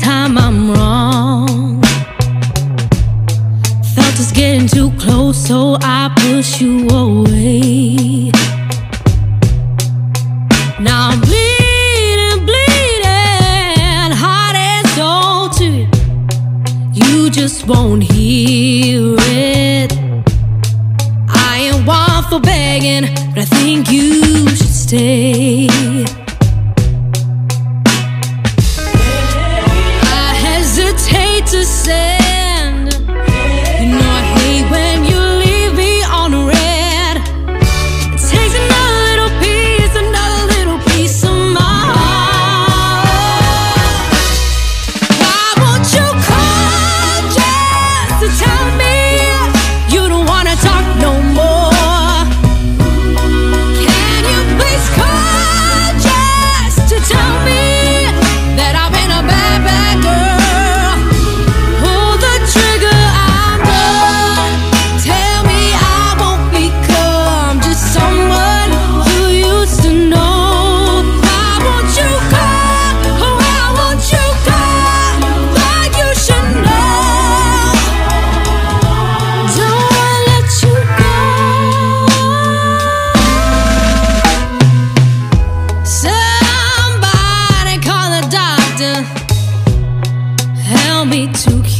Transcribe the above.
time I'm wrong. Thought it's getting too close, so I push you away. Now I'm bleeding, bleeding, heart and soul too. You just won't hear it. I ain't one for begging, but I think you should stay. say Too cute.